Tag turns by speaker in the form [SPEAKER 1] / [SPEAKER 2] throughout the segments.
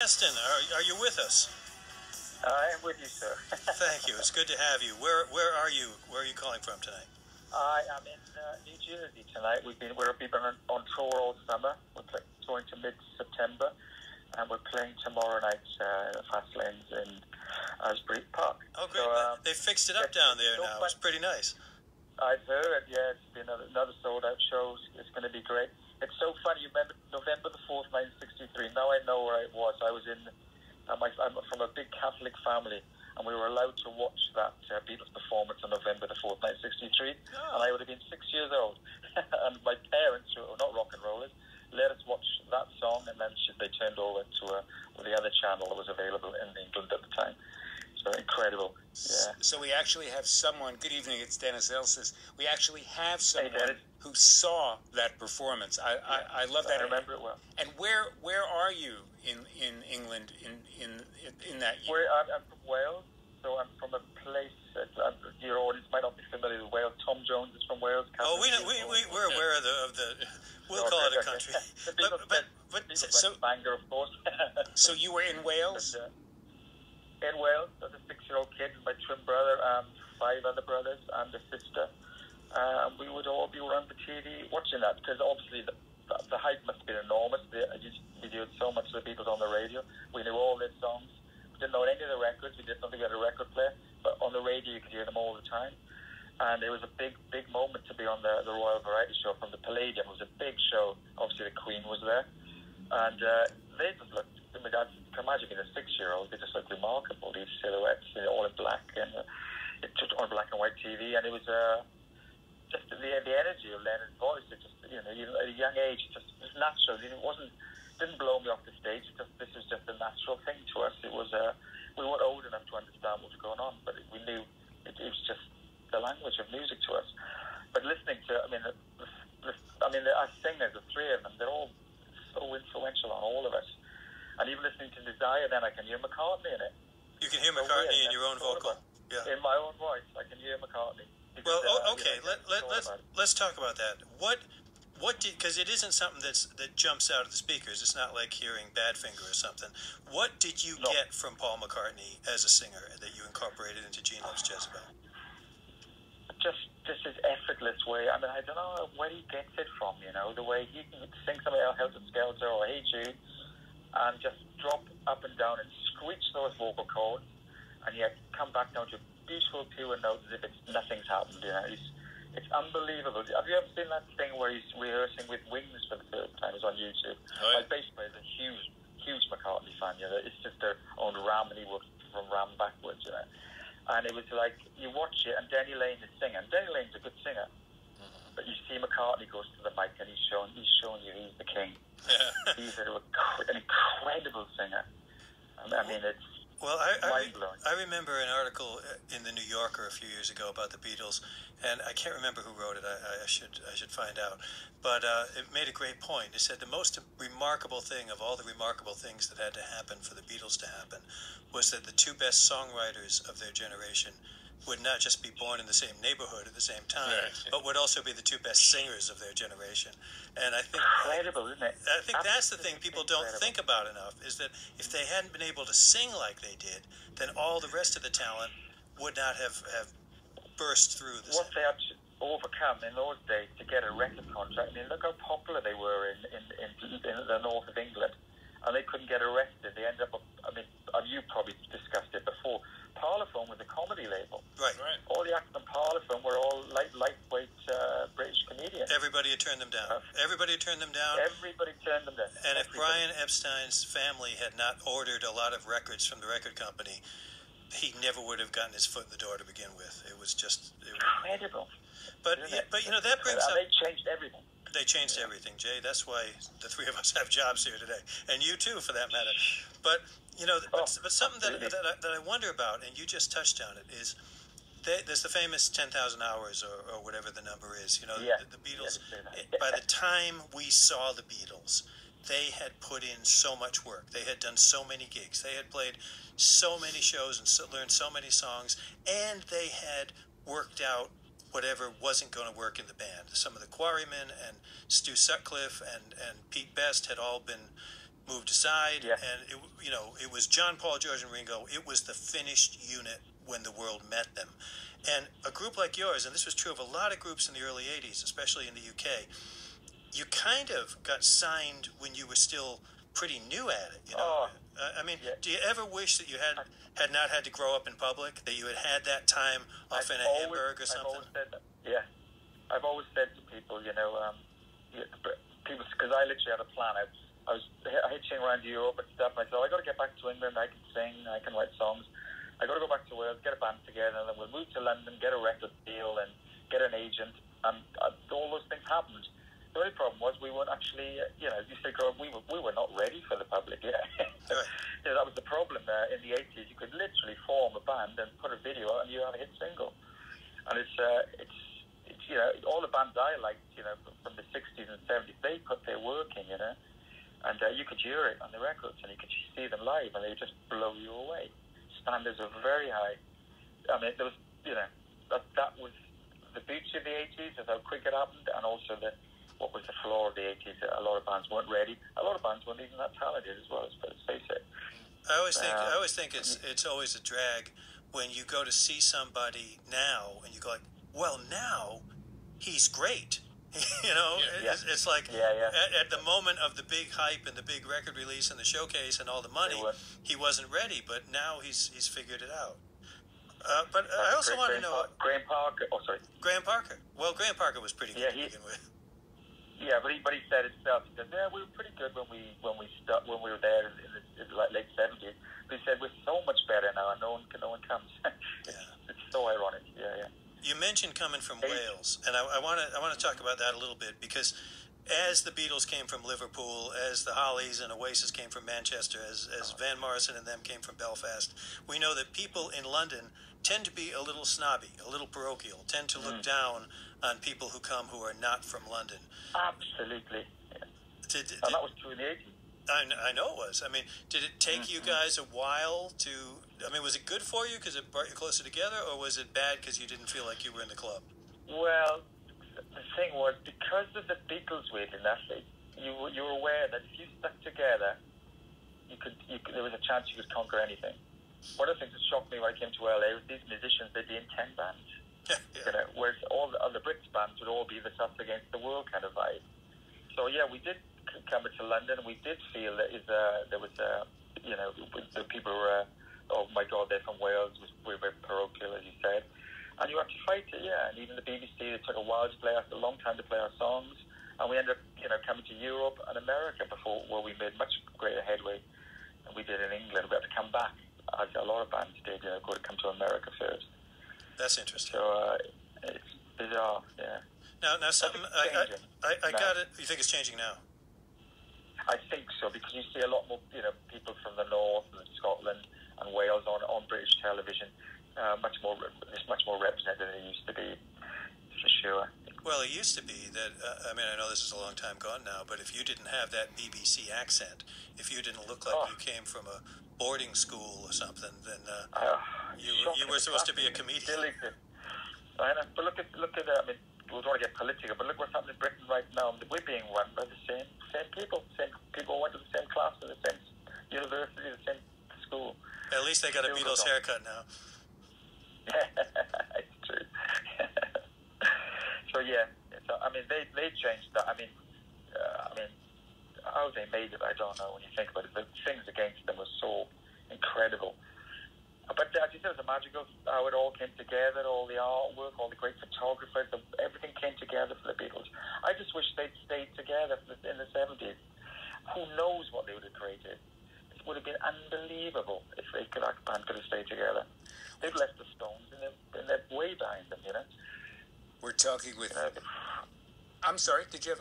[SPEAKER 1] Aston, are, are you with us?
[SPEAKER 2] I am with you, sir.
[SPEAKER 1] Thank you. It's good to have you. Where where are you? Where are you calling from tonight?
[SPEAKER 2] I am in uh, New Jersey tonight. We've been we've been on, on tour all summer. We're play, going to mid September, and we're playing tomorrow night uh, Fast Lanes in Asbury Park.
[SPEAKER 1] Oh, great.
[SPEAKER 2] So, um,
[SPEAKER 1] they fixed it up down there
[SPEAKER 2] so
[SPEAKER 1] now. It's pretty nice.
[SPEAKER 2] I've heard, yeah, it's been another, another sold out show. It's going to be great. It's so funny. You remember November the 4th, 1963. Now I know where I was. I was in, um, I, I'm from a big Catholic family, and we were allowed to watch that uh, Beatles performance on November the 4th, 1963.
[SPEAKER 1] Oh.
[SPEAKER 2] And I would have been six years old. and my parents, who are not rock and rollers, let us watch that song, and then she, they turned over to uh, the other channel that was available in England at the time. So incredible. Yeah.
[SPEAKER 3] So we actually have someone. Good evening, it's Dennis Elsas. We actually have someone
[SPEAKER 2] Dennis.
[SPEAKER 3] who saw that performance. I, I, I love that.
[SPEAKER 2] I remember it well.
[SPEAKER 3] And where where are you in, in England in in in that year?
[SPEAKER 2] I'm, I'm from Wales, so I'm from a place that uh, your audience might not be familiar with Wales. Tom Jones is from Wales.
[SPEAKER 1] Oh, we know, we, we we're aware of the of the. We'll call it a country. But but but
[SPEAKER 3] so-
[SPEAKER 2] Bangor, of course.
[SPEAKER 3] So you were in Wales.
[SPEAKER 2] But, uh, in Wales, as a six-year-old kid, my twin brother and five other brothers and a sister, um, we would all be around the TV watching that because obviously the, the, the hype must have been enormous. The, we did so much of the Beatles on the radio. We knew all their songs. We didn't know any of the records. We didn't know we had a record player, but on the radio you could hear them all the time. And it was a big, big moment to be on the, the Royal Variety Show from the Palladium. It was a big show. Obviously, the Queen was there. And uh, they just looked, mean, I can imagine being a six year old, they just looked remarkable. These silhouettes, you know, all in black, and uh, it took on black and white TV. And it was uh, just the, the energy of Lennon's voice. It just, you know, at a young age, it just was natural. It wasn't, didn't blow me off the stage. Just, this was just a natural thing to us. It was, uh, we weren't old enough to understand what was going on, but we knew it, it was just the language of music to us. But listening to, I mean, the, I mean, the, our singers, the three of them, they're all so influential on all of us. And even listening to Desire, then I can hear McCartney in it.
[SPEAKER 1] You can hear McCartney in your own vocal. Yeah.
[SPEAKER 2] In my own voice, I can hear McCartney.
[SPEAKER 1] Well,
[SPEAKER 2] uh,
[SPEAKER 1] okay. Let, let, let's let's talk about that. What what did because it isn't something that's that jumps out of the speakers. It's not like hearing Badfinger or something. What did you
[SPEAKER 2] No.
[SPEAKER 1] get from Paul McCartney as a singer that you incorporated into Gene Loves Jezebel?
[SPEAKER 2] just just his effortless way. I mean, I don't know where he gets it from. You know, the way he can sing something like Helter Skelter or Hey Jude, and just drop up and down and screech those vocal chords, and yet come back down to a beautiful pure note as if it's nothing's happened. You know, it's it's unbelievable. Have you ever seen that thing where he's rehearsing with wings for the first time? It's on YouTube.
[SPEAKER 1] Oh, yeah.
[SPEAKER 2] My bass player is a huge, huge McCartney fan. You know, it's just their own Ram, and he works from Ram backwards. You know. And it was like you watch it, and Denny Laine is singing. Denny Laine's a good singer, you see McCartney goes to the mic and he's showing he's showing you he's the king.
[SPEAKER 1] Yeah.
[SPEAKER 2] He's a, an incredible singer. I mean, it's
[SPEAKER 1] Well, I, I, I remember an article in the New Yorker a few years ago about the Beatles, and I can't remember who wrote it. I, I should I should find out. But uh, it made a great point. It said the most remarkable thing of all the remarkable things that had to happen for the Beatles to happen was that the two best songwriters of their generation would not just be born in the same neighborhood at the same time,
[SPEAKER 3] Right.
[SPEAKER 1] but would also be the two best singers of their generation. And I think
[SPEAKER 2] incredible, isn't it?
[SPEAKER 1] I think that's the thing
[SPEAKER 2] Absolutely
[SPEAKER 1] people don't
[SPEAKER 2] incredible.
[SPEAKER 1] think about enough is that if they hadn't been able to sing like they did, then all the rest of the talent would not have, have burst through the
[SPEAKER 2] What they had to overcome in those days to get a record contract. I mean, look how popular they were in in, in, in the north of England, and they couldn't get arrested. They ended up. I mean, you probably discussed it before. Parlophone was a comedy label.
[SPEAKER 1] Right.
[SPEAKER 3] Right.
[SPEAKER 2] All the actors on Parlophone were all light, lightweight uh, British comedians.
[SPEAKER 1] Everybody had turned them down. Everybody had turned them down.
[SPEAKER 2] Everybody turned them down.
[SPEAKER 1] And if Brian Epstein's family had not ordered a lot of records from the record company, he never would have gotten his foot in the door to begin with. It was just. It was,
[SPEAKER 2] incredible.
[SPEAKER 1] but
[SPEAKER 2] isn't
[SPEAKER 1] but you know that brings
[SPEAKER 2] and
[SPEAKER 1] up.
[SPEAKER 2] they changed everything.
[SPEAKER 1] They changed everything, Jay. That's why the three of us have jobs here today, and you too, for that matter. But you know, but,
[SPEAKER 2] Oh,
[SPEAKER 1] but something that, that, I, that I wonder about, and you just touched on it, is they, there's the famous ten thousand hours or, or whatever the number is. You know,
[SPEAKER 2] Yeah.
[SPEAKER 1] the, the Beatles.
[SPEAKER 2] Yeah,
[SPEAKER 1] it- by the time we saw the Beatles, they had put in so much work. They had done so many gigs. They had played so many shows and so, learned so many songs, and they had worked out whatever wasn't going to work in the band. Some of the Quarrymen and Stu Sutcliffe and, and Pete Best had all been moved aside,
[SPEAKER 2] Yeah.
[SPEAKER 1] and it, you know it was John Paul, George, and Ringo. It was the finished unit when the world met them. And a group like yours, and this was true of a lot of groups in the early '80s, especially in the UK, you kind of got signed when you were still pretty new at it. You know,
[SPEAKER 2] Oh,
[SPEAKER 1] Uh, I mean,
[SPEAKER 2] yeah.
[SPEAKER 1] do you ever wish that you had had not had to grow up in public, that you had had that time off in a
[SPEAKER 2] always,
[SPEAKER 1] Hamburg or
[SPEAKER 2] I've
[SPEAKER 1] something?
[SPEAKER 2] said. Yeah, I've always said to people, you know, um, people, because I literally had a plan. I, I was hitching around Europe and stuff. And I said, I got to get back to England. I can sing. I can write songs. I got to go back to Wales, get a band together, and then we'll move to London, get a record deal, and get an agent. And uh, all those things happened. The only problem was we weren't actually, uh, you know, as you say, growing up, we were we were not ready for the public. Yeah, you know, that was the problem. Uh, in the eighties, you could literally form a band and put a video out, and you had a hit single. And it's uh, it's it's you know all the bands I liked, you know, from the sixties and seventies, they put their work in, you know, and uh, you could hear it on the records, and you could see them live, and they would just blow you away. Standards are very high. I mean, there was you know that that was the beauty of the eighties, is how quick it happened, and also the what was the flaw of the eighties. A lot of bands weren't ready. A lot of bands weren't even that talented as well. Let's face it.
[SPEAKER 1] I always think I
[SPEAKER 2] Um,
[SPEAKER 1] always think it's it's always a drag when you go to see somebody now and you go like, well, now he's great. you know,
[SPEAKER 2] Yeah.
[SPEAKER 1] It's, it's like
[SPEAKER 2] Yeah, yeah.
[SPEAKER 1] At, at the moment of the big hype and the big record release and the showcase and all the money,
[SPEAKER 2] were.
[SPEAKER 1] he wasn't ready. But now he's he's figured it out. Uh, but I also want to know
[SPEAKER 2] Par- Graham Parker. Oh, sorry.
[SPEAKER 1] Graham Parker. Well, Graham Parker was pretty good
[SPEAKER 2] Yeah,
[SPEAKER 1] to
[SPEAKER 2] he-
[SPEAKER 1] begin with.
[SPEAKER 2] Yeah, but he, but he said himself. He said, "Yeah, we were pretty good when we when we when we were there in, the, in the like late seventies. But he said we're so much better now, and no one can no one comes.
[SPEAKER 1] Yeah.
[SPEAKER 2] it's so ironic. Yeah, yeah.
[SPEAKER 1] You mentioned coming from. Wales, and I want to I want to talk about that a little bit because as the Beatles came from Liverpool, as the Hollies and Oasis came from Manchester, as as Van Morrison and them came from Belfast, we know that people in London tend to be a little snobby, a little parochial, tend to look mm. down on people who come who are not from London.
[SPEAKER 2] Absolutely.
[SPEAKER 1] Did, did,
[SPEAKER 2] And that was true in the eighties.
[SPEAKER 1] I, I know it was. I mean, did it take mm, you mm. guys a while to? I mean, was it good for you because it brought you closer together, or was it bad because you didn't feel like you were in the club?
[SPEAKER 2] Well, the thing was because of the Beatles waiting that late, you you were aware that if you stuck together, you could, you could there was a chance you could conquer anything. One of the things that shocked me when I came to LA was these musicians they'd be in ten bands.
[SPEAKER 1] yeah.
[SPEAKER 2] You know, whereas all the other British bands would all be the us against the world kind of vibe. So yeah, we did come back to London. We did feel that is uh, there was uh, you know the people were uh, oh my god they're from Wales. Was we were very parochial as you said, and you have to fight it. Yeah, and even the BBC it took a while to play us a long time to play our songs, and we ended up you know coming to Europe and America before where we made much greater headway than we did in England. We had to come back as a lot of bands did. You know, go to come to America first.
[SPEAKER 1] That's interesting.
[SPEAKER 2] So uh, it's bizarre, yeah.
[SPEAKER 1] Now, now something I, I, I, I got it. You think it's changing now?
[SPEAKER 2] I think so because you see a lot more, you know, people from the north and Scotland and Wales on on British television. Uh, much more, it's much more represented than it used to be, for sure.
[SPEAKER 1] Well, it used to be that. Uh, I mean, I know this is a long time gone now, but if you didn't have that BBC accent, if you didn't look like
[SPEAKER 2] Oh.
[SPEAKER 1] you came from a boarding school or something, then uh,
[SPEAKER 2] Uh,
[SPEAKER 1] You were- you were supposed to be a comedian.
[SPEAKER 2] I know, but look at look at. I mean, we don't want to get political, but look what's happening in Britain right now. We're being run by the same same people. Same people went to the same class, the same university, the same school.
[SPEAKER 1] at least they got a Beatles haircut now.
[SPEAKER 2] it's true. so yeah, so, I mean they they changed that. I mean, uh, I mean how they made it, I don't know. When you think about it, the things against them were so incredible. But as you said, it was magical how it all came together, all the artwork, all the great photographers, the, everything came together for the Beatles. I just wish they'd stayed together in the 70s. Who knows what they would have created? Would have been unbelievable if they could, could have stayed together. They've left the Stones and they're, and they're way behind them, you know.
[SPEAKER 3] We're talking with.
[SPEAKER 2] Uh,
[SPEAKER 3] I'm sorry. Did you have?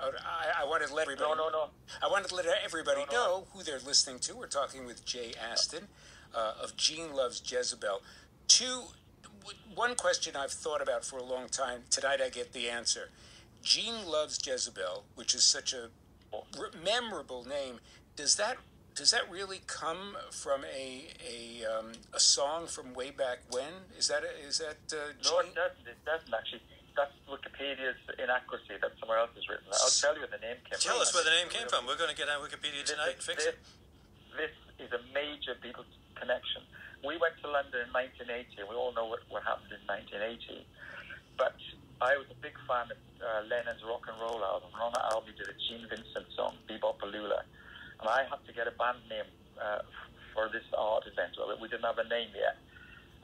[SPEAKER 3] I, I, I wanted to let everybody.
[SPEAKER 2] no, no, no.
[SPEAKER 3] I wanted to let everybody
[SPEAKER 2] No, no.
[SPEAKER 3] know who they're listening to. We're talking with Jay Aston uh, of Gene Loves Jezebel. Two, one question I've thought about for a long time. Tonight I get the answer. Gene Loves Jezebel, which is such a r- memorable name. Does that does that really come from a a um, a song from way back when? Is that a, is that uh,
[SPEAKER 2] No, it doesn't. It doesn't actually. that's Wikipedia's inaccuracy that somewhere else has written. I'll tell you where the name came
[SPEAKER 1] Tell
[SPEAKER 2] from.
[SPEAKER 1] us where the name came from. We're going to get on Wikipedia
[SPEAKER 2] This
[SPEAKER 1] tonight and fix
[SPEAKER 2] this,
[SPEAKER 1] it.
[SPEAKER 2] This is a major Beatles connection. We went to London in 1980. We all know what, what happened in 1980. But I was a big fan of uh, Lennon's rock and roll album. And on that album, he did a Gene Vincent song, Be-Bop-A-Lula. And I had to get a band name uh, for this art event. Well, we didn't have a name yet.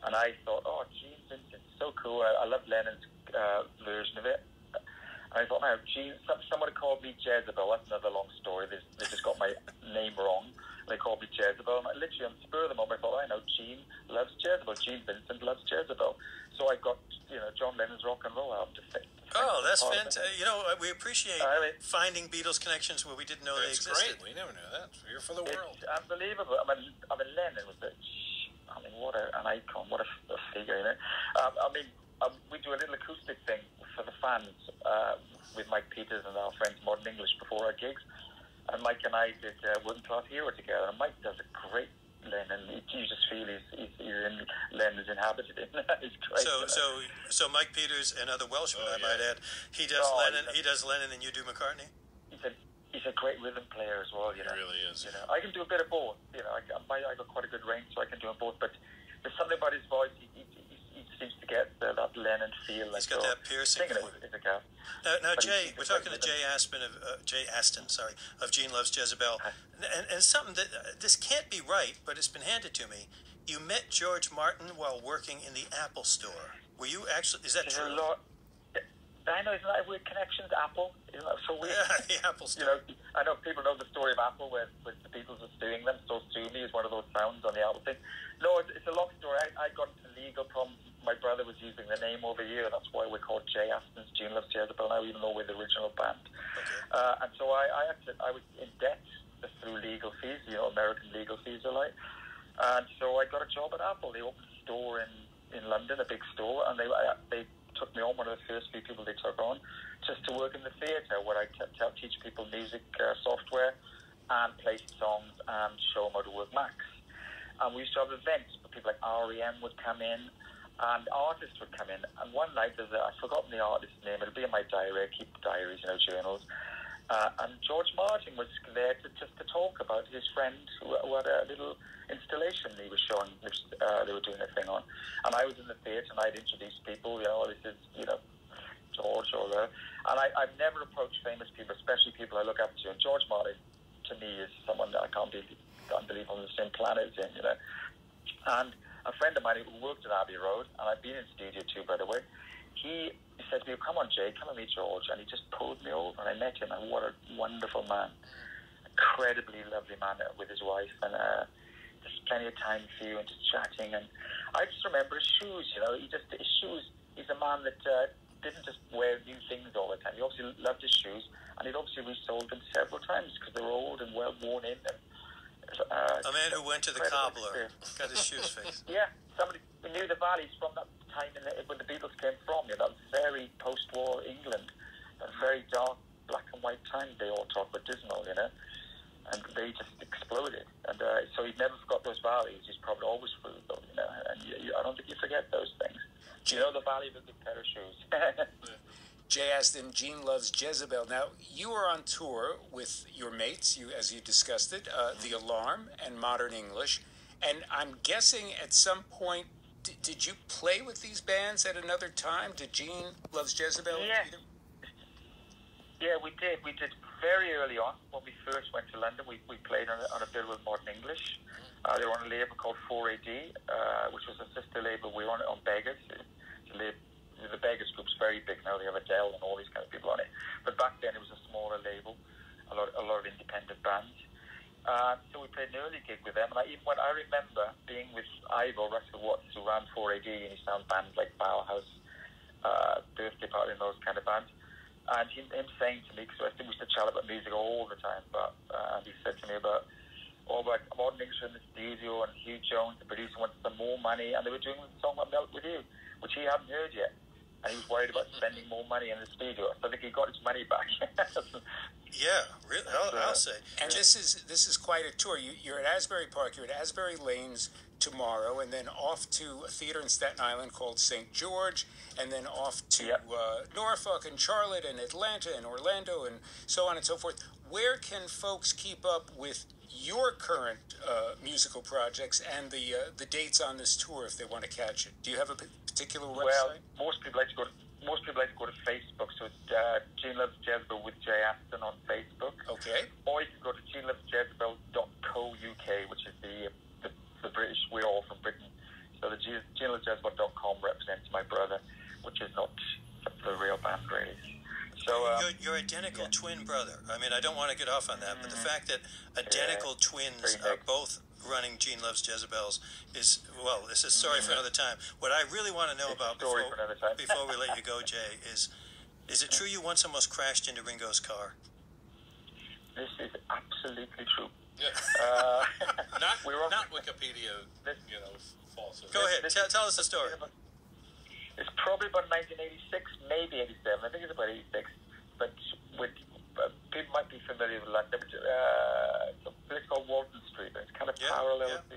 [SPEAKER 2] And I thought, oh, Gene Vincent, so cool. I, I love Lennon's uh, version of it. And I thought, now, Gene, some, someone called me Jezebel. That's another long story. They just got my name wrong. They called me Jezebel. And I, literally, on the spur of the moment, I thought, I know, Gene loves Jezebel. Gene Vincent loves Jezebel. So I got, you know, John Lennon's rock and roll album to fit.
[SPEAKER 1] Oh, that's
[SPEAKER 2] part of it.
[SPEAKER 1] fantastic. You know, uh, we appreciate
[SPEAKER 2] I mean-
[SPEAKER 1] finding Beatles connections where we didn't know they existed.
[SPEAKER 4] great. We never knew that. You're for the world.
[SPEAKER 2] It's unbelievable. I mean, I mean, Lennon was a, I mean, what a, an icon, what a, a figure, you know. Um, I mean, um, we do a little acoustic thing for the fans uh, with Mike Peters and our friends Modern English before our gigs. And Mike and I did uh, Working Class Hero together. And Mike does a great Lennon. You you just feel he's, he's, he's in, Lennon's inhabited in. it's great.
[SPEAKER 1] So, so, so Mike Peters and other Welshmen,
[SPEAKER 4] Oh,
[SPEAKER 1] I might add. He does
[SPEAKER 2] Oh,
[SPEAKER 1] Lennon.
[SPEAKER 2] yeah.
[SPEAKER 1] He does Lennon, and you do McCartney.
[SPEAKER 2] he's a he's a great rhythm player as well. You know,
[SPEAKER 4] really is.
[SPEAKER 2] You know, I can do a bit of both. You know, I, I, I got quite a good range, so I can do them both. But there's something about his voice. He, he, he, he seems to get uh, that Lennon feel.
[SPEAKER 1] He's
[SPEAKER 2] and
[SPEAKER 1] got
[SPEAKER 2] so
[SPEAKER 1] that piercing
[SPEAKER 2] Singing
[SPEAKER 1] voice.
[SPEAKER 2] it is a gas.
[SPEAKER 1] Now, now
[SPEAKER 2] But
[SPEAKER 1] Jay, we're talking to Jay Aspen of uh, Jay Aston, sorry, of Gene Loves Jezebel, and, and something that uh, this can't be right, but it's been handed to me. You met George Martin while working in the Apple Store. Were you actually? Is that
[SPEAKER 2] There's
[SPEAKER 1] true?
[SPEAKER 2] I know, isn't that a weird connections? Apple, isn't that so weird?
[SPEAKER 1] Yeah, the Apple
[SPEAKER 2] You know, I know people know the story of Apple where, where the Beatles are suing them. So sue me is one of those sounds on the Apple thing. No, it's, it's a long story. I, I got into legal problems. My brother was using the name over here. And that's why we're called Jay Aston's Gene Loves Jezebel now, even though we're the original band.
[SPEAKER 1] Okay.
[SPEAKER 2] Uh, and so I, I had to, I was in debt through legal fees, you know, American legal fees are like. And so I got a job at Apple. They opened a store in, in London, a big store, and they I, they took me on, one of the first few people they took on, just to work in the theatre where I t- t- teach people music uh, software and play songs and show them how to work Macs. And we used to have events where people like REM would come in and artists would come in. And one night, I've forgotten the artist's name, it'll be in my diary, I keep diaries, you know, journals. Uh, and George Martin was there to, just to talk about his friend who, who had a little installation he was showing, which uh, they were doing a thing on. And I was in the theatre and I'd introduce people, you know, this is, you know, George or uh, and I, I've never approached famous people, especially people I look up to. And George Martin, to me, is someone that I can't can't believe on the same planet as him, you know. And a friend of mine who worked at Abbey Road, and I've been in studio too, by the way, he said to me, come on, Jay, come and meet George. And he just pulled me over, and I met him, and what a wonderful man. Incredibly lovely man uh, with his wife, and uh, just plenty of time for you, and just chatting. And I just remember his shoes, you know, he just, his shoes, he's a man that uh, didn't just wear new things all the time. He obviously loved his shoes, and he'd obviously resold them several times because they were old and well worn in. And, uh,
[SPEAKER 1] A man who went to the cobbler,
[SPEAKER 2] experience.
[SPEAKER 1] got his shoes fixed.
[SPEAKER 2] Yeah, somebody who knew the valleys from that time in the, when the Beatles came from. You know, that very post-war England, a very dark black and white time. They all talk about dismal, you know, and they just exploded. And uh, so he never forgot those valleys. He's probably always through them, you know. And you, you, I don't think you forget those things. Do You know the value of a good pair of shoes.
[SPEAKER 3] Jay Aston, Gene Loves Jezebel. Now, you are on tour with your mates, you as you discussed it, uh, The Alarm and Modern English. And I'm guessing at some point, d- did you play with these bands at another time? Did Gene Loves Jezebel?
[SPEAKER 2] Yeah.
[SPEAKER 3] either-
[SPEAKER 2] Yeah, we did. We did very early on when we first went to London. We, we played on a, on a bill with Modern English. Uh, they were on a label called 4AD, uh, which was a sister label. We were on it on Beggars. A Beggars group's very big now. They have Adele and all these kind of people on it. But back then it was a smaller label, a lot, a lot of independent bands. Uh, so we played an early gig with them, and I even when I remember being with Ivor Russell Watts, who ran 4AD, and he sound bands like Bauhaus, uh, Birthday Party, and those kind of bands. And him, him saying to me, because I think we used to chat about music all the time, but uh, he said to me about all about modern English in the studio, and Hugh Jones, the producer, wanted some more money, and they were doing the song "Melt with You," which he hadn't heard yet. And he was worried about spending more money in the studio. So I think he got his money back.
[SPEAKER 1] Yeah, really, I'll, I'll say.
[SPEAKER 3] And this is this is quite a tour. You, you're at Asbury Park. You're at Asbury Lanes tomorrow, and then off to a theater in Staten Island called St. George, and then off to
[SPEAKER 2] Yep.
[SPEAKER 3] uh, Norfolk and Charlotte and Atlanta and Orlando and so on and so forth. Where can folks keep up with your current uh, musical projects and the uh, the dates on this tour if they want to catch it? Do you have a particular website?
[SPEAKER 2] well, most people like to go to most people like to go to Facebook. So it's uh, Gene Loves Jezebel with Jay Aston on Facebook.
[SPEAKER 3] okay.
[SPEAKER 2] Or you can go to genelovesjezebel.co.uk, which is the, the the British. We're all from Britain, so the Gene- genelovesjezebel.com represents my brother, which is not the real band really. So um,
[SPEAKER 1] Your, your identical twin brother. I mean, I don't want to get off on that, but the fact that identical twins
[SPEAKER 2] Mm-hmm.
[SPEAKER 1] Are
[SPEAKER 2] big.
[SPEAKER 1] both running Gene Loves Jezebels is, well, this is story for another time. What I really want to know
[SPEAKER 2] It's
[SPEAKER 1] about
[SPEAKER 2] story
[SPEAKER 1] before,
[SPEAKER 2] for another time.
[SPEAKER 1] before we let you go, Jay, is is it true you once almost crashed into Ringo's car?
[SPEAKER 2] this is absolutely true.
[SPEAKER 4] Yeah.
[SPEAKER 2] Uh,
[SPEAKER 4] Not,
[SPEAKER 2] we were on-
[SPEAKER 4] not Wikipedia, you know, false.
[SPEAKER 1] Go ahead,
[SPEAKER 2] this-
[SPEAKER 1] tell, tell us the story.
[SPEAKER 2] It's probably about 1986, maybe 87. I think it's about 86. But with uh, people might be familiar with London. Uh, it's a place called Walton Street. It's kind of
[SPEAKER 1] Yeah,
[SPEAKER 2] parallel
[SPEAKER 1] yeah.
[SPEAKER 2] to,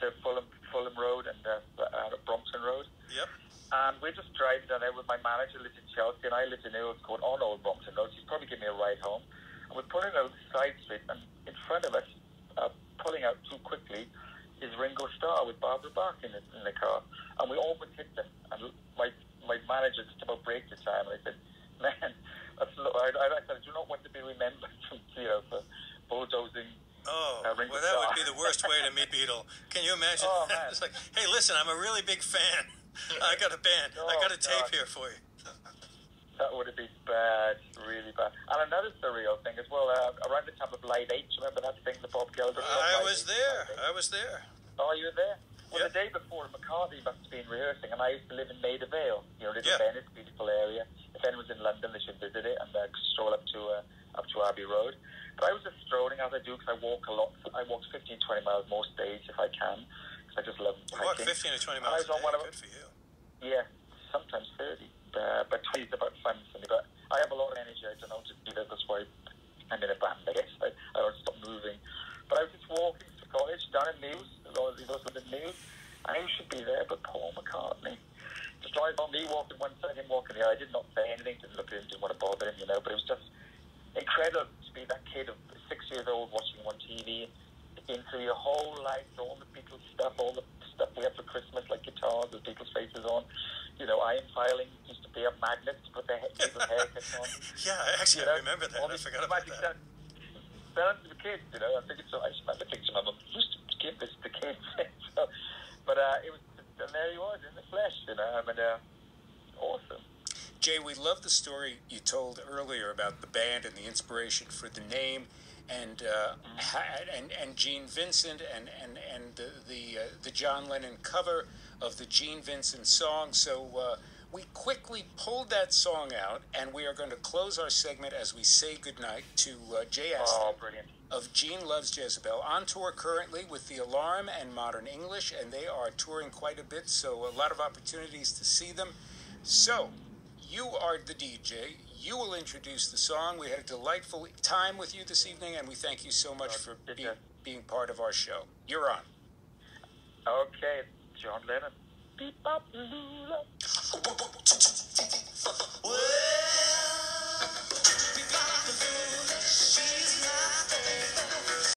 [SPEAKER 2] to Fulham Fulham Road and uh, uh, Brompton Road.
[SPEAKER 1] Yep.
[SPEAKER 2] And we're just driving down there with my manager, lives in Chelsea, and I live in Earls Court on Old Brompton Road. She's probably giving me a ride home. And we're pulling out the side street, and in front of us, uh, pulling out too quickly, is Ringo Starr with Barbara Bach in the, in the car. And we almost hit them. And my my manager just about braked the time, and I said, man, that's, lo- I, I said, I do not want to be remembered for, you know, for bulldozing
[SPEAKER 1] Oh,
[SPEAKER 2] Uh, Ringo
[SPEAKER 1] well, that would be the worst way to meet Beatle. Can you imagine?
[SPEAKER 2] Oh, man.
[SPEAKER 1] It's like, hey, listen, I'm a really big fan. I got a band. I
[SPEAKER 2] Oh,
[SPEAKER 1] got a tape
[SPEAKER 2] God.
[SPEAKER 1] here for you.
[SPEAKER 2] That would have been bad. And another surreal thing as well, uh, around the time of Live 8, remember that thing, the Bob Geldof?
[SPEAKER 1] I was
[SPEAKER 2] 8,
[SPEAKER 1] there.
[SPEAKER 2] 8?
[SPEAKER 1] I was there.
[SPEAKER 2] Oh, you were there? Well,
[SPEAKER 1] Yeah.
[SPEAKER 2] the day before, McCartney must have been rehearsing, and I used to live in Maida Vale, you know, Little
[SPEAKER 1] Yeah.
[SPEAKER 2] Venice, beautiful area. If anyone's in London, they should visit it and uh, stroll up to uh, up to Abbey Road. But I was just strolling as I do because I walk a lot. I walk 15, 20 miles more stage if I can, because I just love
[SPEAKER 1] You walk 15 or 20
[SPEAKER 2] And I
[SPEAKER 1] miles
[SPEAKER 2] was on one of
[SPEAKER 1] Good for you.
[SPEAKER 2] Yeah, sometimes 30. Uh, but 20 is about fun for me. But I have a lot of energy. I don't know to do that. That's why I'm in a band, I guess. I, I don't stop moving. But I was just walking to college down in News. Those, those were the News. Who should be there but Paul McCartney? Just drive on me walking one side, him walking the other. I did not say anything, didn't look at him, didn't want to bother him, you know. But it was just incredible to be that kid of six years old watching on TV, into your whole life, all the Beatles stuff, all the stuff we had for Christmas, like guitars with Beatles faces on. You know, iron filing used to be a magnet to put their he- Beatles haircuts on.
[SPEAKER 1] Yeah, actually,
[SPEAKER 2] You know,
[SPEAKER 1] I remember that. I forgot about that.
[SPEAKER 2] stuff. Selling to the kids, you know. I think it's so. I just remember thinking to my mum, used to give this to kids. so, but uh, it was, and there he was in the flesh, you know. I mean, uh, awesome.
[SPEAKER 3] Jay, we love the story you told earlier about the band and the inspiration for the name, and uh, ha- and and Gene Vincent and and and the the, uh, the John Lennon cover of the Gene Vincent song. So uh, we quickly pulled that song out, and we are going to close our segment as we say goodnight to uh, Jay Aston
[SPEAKER 2] Oh,
[SPEAKER 3] of Gene Loves Jezebel on tour currently with The Alarm and Modern English, and they are touring quite a bit, so a lot of opportunities to see them. So, you are the DJ. You will introduce the song. We had a delightful time with you this evening, and we thank you so much for
[SPEAKER 2] did
[SPEAKER 3] being,
[SPEAKER 2] you?
[SPEAKER 3] being part of our show. You're on.
[SPEAKER 2] Okay, John Lennon. Beep, bop, loo, la.
[SPEAKER 1] Well,